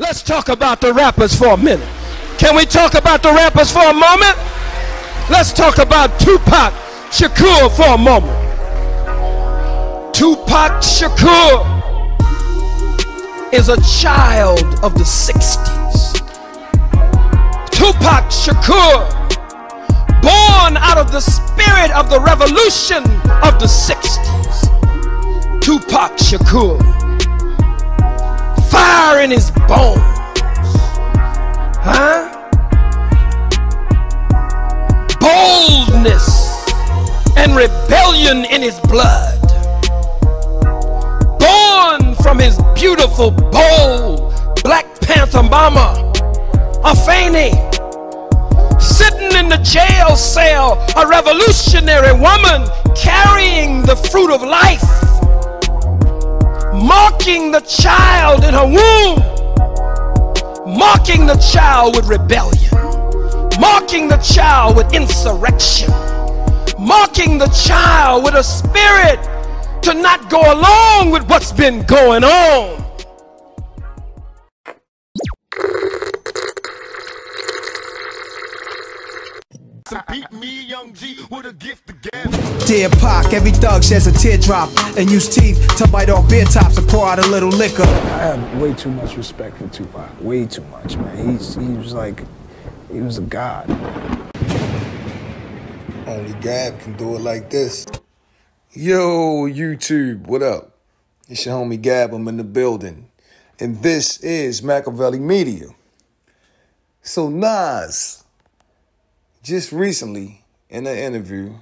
Let's talk about the rappers for a minute. Can we talk about the rappers for a moment? Let's talk about Tupac Shakur for a moment. Tupac Shakur is a child of the 60s. Tupac Shakur, born out of the spirit of the revolution of the 60s. Tupac Shakur, fire in his bones. Huh? Boldness and rebellion in his blood. Born from his beautiful, bold Black Panther mama, Afeni. Sitting in the jail cell, a revolutionary woman carrying the fruit of life, marking the child in her womb, mocking the child with rebellion, mocking the child with insurrection, mocking the child with a spirit to not go along with what's been going on. Me, young G, with a gift to gab. Dear Pac, every thug sheds a teardrop and use teeth to bite off beer tops and pour out a little liquor. I have way too much respect for Tupac. Way too much, man. He's he was like he was a god. Only Gab can do it like this. Yo, YouTube, what up? It's your homie Gab. I'm in the building. And this is Makaveli Media. So Nas just recently in an interview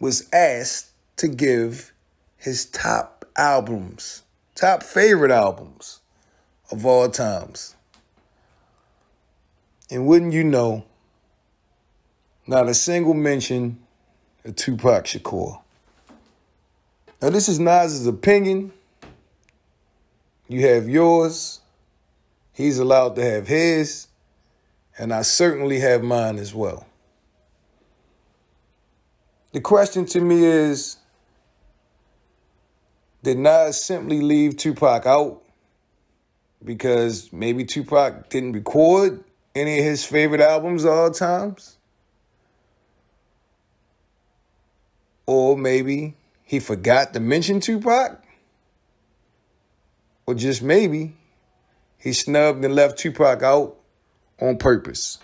was asked to give his top albums, top favorite albums of all times. And wouldn't you know, not a single mention of Tupac Shakur. Now, this is Nas's opinion. You have yours. He's allowed to have his. And I certainly have mine as well. The question to me is Did Nas simply leave Tupac out because maybe Tupac didn't record any of his favorite albums all times? Or maybe he forgot to mention Tupac? Or just maybe he snubbed and left Tupac out on purpose.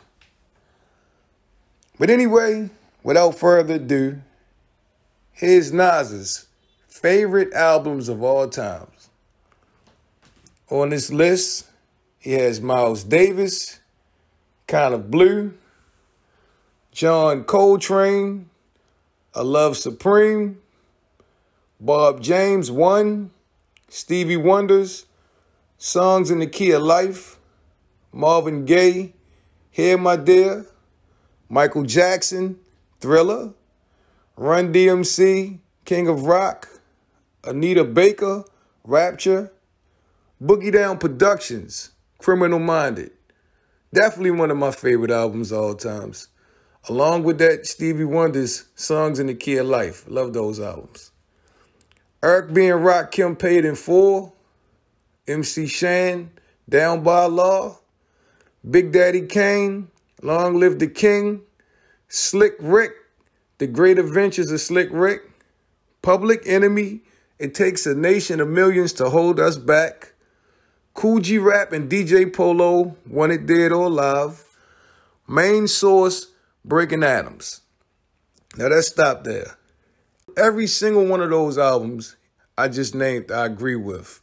But anyway, without further ado, here's Nas's favorite albums of all times. On this list, he has Miles Davis, Kind of Blue, John Coltrane, A Love Supreme, Bob James One, Stevie Wonders, Songs in the Key of Life, Marvin Gaye, Here My Dear, Michael Jackson, Thriller, Run DMC, King of Rock, Anita Baker, Rapture, Boogie Down Productions, Criminal Minded. Definitely one of my favorite albums all times. Along with that, Stevie Wonder's Songs in the Key of Life. Love those albums. Eric B. and Rakim Paid in Full, MC Shan, Down by Law, Big Daddy Kane, Long Live the King, Slick Rick, The Great Adventures of Slick Rick, Public Enemy, It Takes a Nation of Millions to Hold Us Back, Kool G Rap and DJ Polo, Want It Dead or Alive, Main Source, Breaking Atoms. Now let's stop there. Every single one of those albums I just named, I agree with.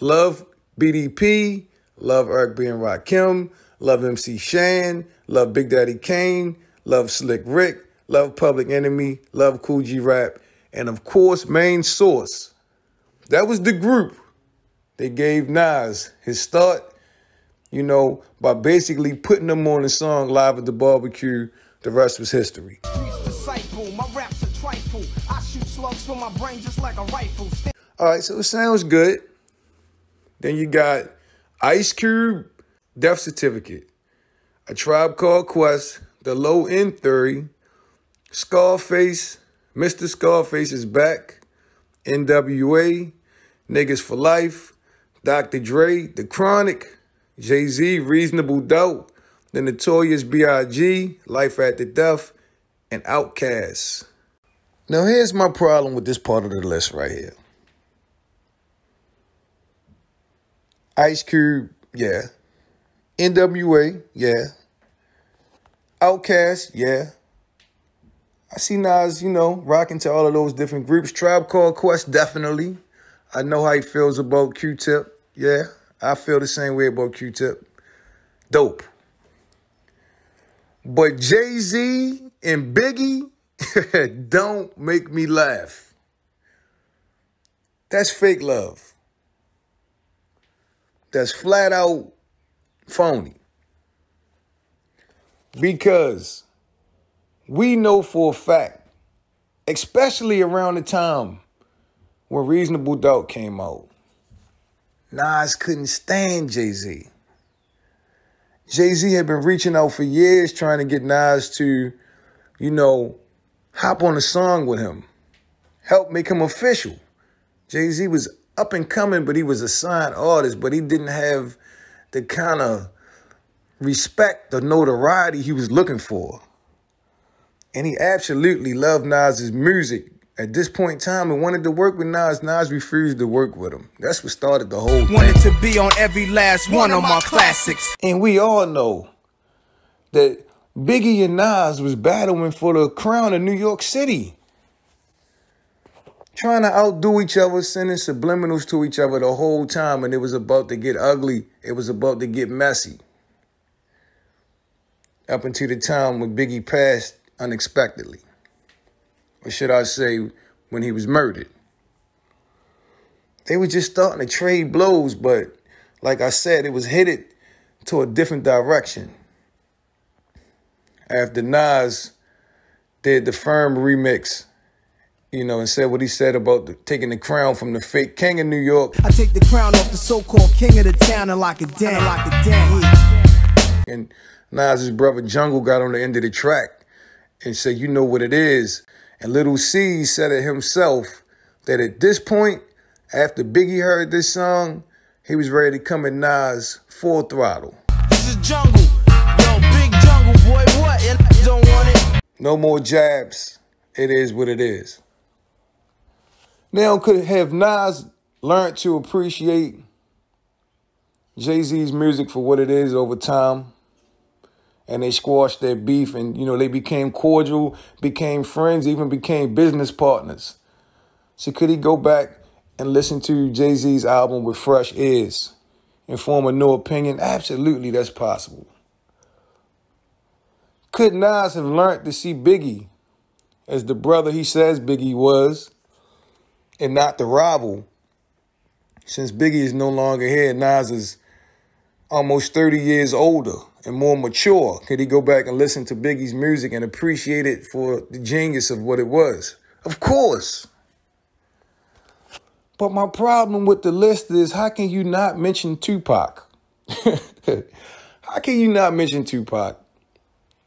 Love BDP, love Eric B. and Rakim, love MC Shan, love Big Daddy Kane, love Slick Rick, love Public Enemy, love Kool G Rap, and of course, Main Source. That was the group they gave Nas his start, you know, by basically putting him on the song Live at the Barbecue. The rest was history. All right, so it sounds good. Then you got Ice Cube, Death Certificate, A Tribe Called Quest, The Low End Theory, Scarface, Mr. Scarface is back, NWA, Niggas for Life, Dr. Dre, The Chronic, Jay Z, Reasonable Doubt, The Notorious B.I.G., Life After Death, and Outkast. Now, here's my problem with this part of the list right here. Ice Cube, yeah. NWA, yeah. Outkast, yeah. I see Nas, you know, rocking to all of those different groups. Tribe Called Quest, definitely. I know how he feels about Q-Tip. Yeah, I feel the same way about Q-Tip. Dope. But Jay-Z and Biggie don't make me laugh. That's fake love. That's flat out phony. Because we know for a fact, especially around the time when Reasonable Doubt came out, Nas couldn't stand Jay Z. Jay Z had been reaching out for years trying to get Nas to, you know, hop on a song with him, help make him official. Jay Z was up and coming, but he was a signed artist, but he didn't have the kind of respect or notoriety he was looking for. And he absolutely loved Nas's music. At this point in time, and wanted to work with Nas. Nas refused to work with him. That's what started the whole thing. Wanted to be on every last one of my classics. And we all know that Biggie and Nas was battling for the crown of New York City. Trying to outdo each other, sending subliminals to each other the whole time, and it was about to get ugly. It was about to get messy. Up until the time when Biggie passed unexpectedly. Or should I say, when he was murdered. They were just starting to trade blows, but like I said, it was headed to a different direction. After Nas did the firm remix, you know, and said what he said about the, taking the crown from the fake king of New York. I take the crown off the so-called king of the town and lock it down, lock it down. And Nas's brother Jungle got on the end of the track and said, you know what it is. And Lil' Cease said it himself that at this point, after Biggie heard this song, he was ready to come at Nas full throttle. This is jungle. Yo, big jungle, boy, what? And I don't want it. No more jabs. It is what it is. Now, could have Nas learned to appreciate Jay Z's music for what it is over time? and they squashed their beef and you know they became cordial became friends even became business partners. So could he go back and listen to jay-z's album with fresh ears and form a new opinion? Absolutely that's possible. Could nas have learned to see biggie as the brother he says biggie was and not the rival since biggie is no longer here nas is almost 30 years older and more mature? Could he go back and listen to Biggie's music and appreciate it for the genius of what it was? Of course. But my problem with the list is how can you not mention Tupac? how can you not mention Tupac?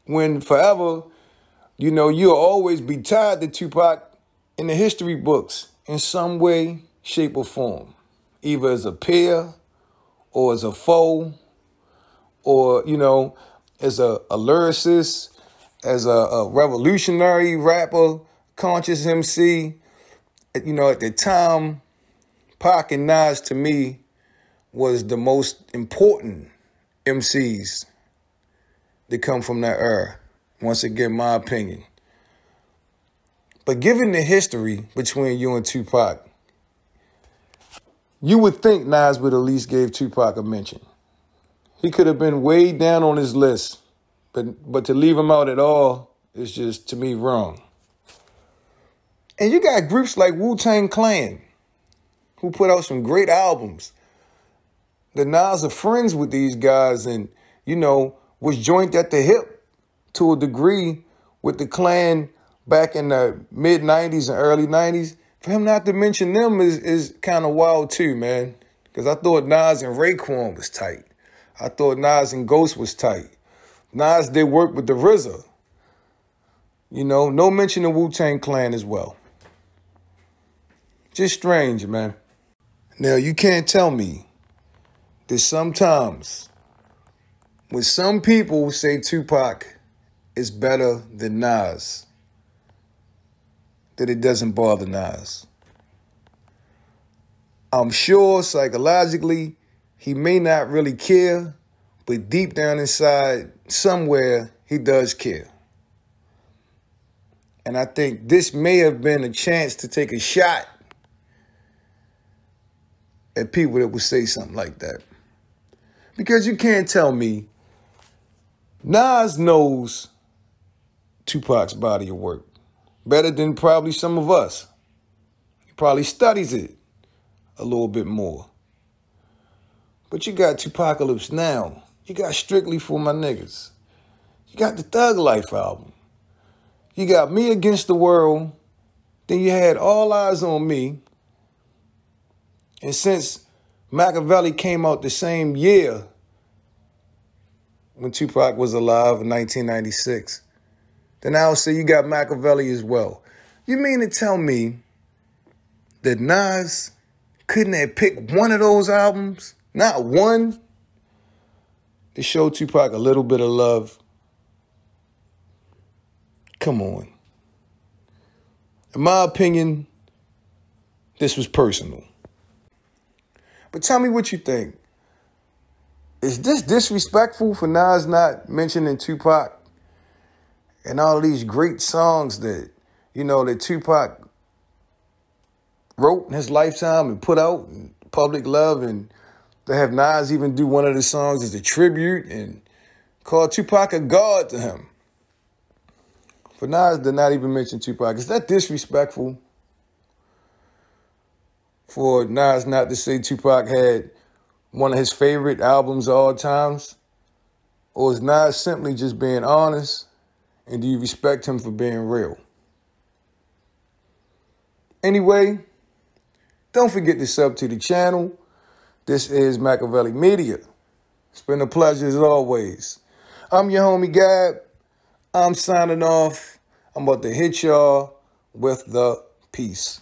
When forever, you know, you'll always be tied to Tupac in the history books in some way, shape, or form, either as a peer or as a foe or, you know, as a, a lyricist, as a, a revolutionary rapper, conscious MC. You know, at the time, Pac and Nas to me was the most important MCs that come from that era. Once again, my opinion. But given the history between you and Tupac, you would think Nas would at least give Tupac a mention. He could have been way down on his list, but but to leave him out at all is just to me wrong. And you got groups like Wu Tang Clan, who put out some great albums. The Nas are friends with these guys, and you know was joined at the hip to a degree with the Clan back in the mid '90s and early '90s. For him not to mention them is is kind of wild too, man. Because I thought Nas and Raekwon was tight. I thought Nas and Ghost was tight. Nas did work with the RZA. You know, no mention of Wu Tang Clan as well. Just strange, man. Now, you can't tell me that sometimes when some people say Tupac is better than Nas, that it doesn't bother Nas. I'm sure psychologically he may not really care, but deep down inside, somewhere, he does care. And I think this may have been a chance to take a shot at people that would say something like that. Because you can't tell me Nas knows Tupac's body of work better than probably some of us. He probably studies it a little bit more. But you got 2Pacalypse now. You got Strictly for My Niggas. You got the Thug Life album. You got Me Against the World. Then you had All Eyez on Me. And since Makaveli came out the same year when Tupac was alive in 1996, then I'll say you got Makaveli as well. You mean to tell me that Nas couldn't have picked one of those albums, not one, to show Tupac a little bit of love? Come on. In my opinion, this was personal. But tell me what you think. Is this disrespectful for Nas not mentioning Tupac and all these great songs that, you know, that Tupac wrote in his lifetime and put out in public love and to have Nas even do one of the songs as a tribute and call Tupac a god to him. For Nas to not even mention Tupac, is that disrespectful? For Nas not to say Tupac had one of his favorite albums of all times? Or is Nas simply just being honest? And do you respect him for being real? Anyway, don't forget to sub to the channel. This is Makaveli Media. It's been a pleasure as always. I'm your homie Gab. I'm signing off. I'm about to hit y'all with the peace.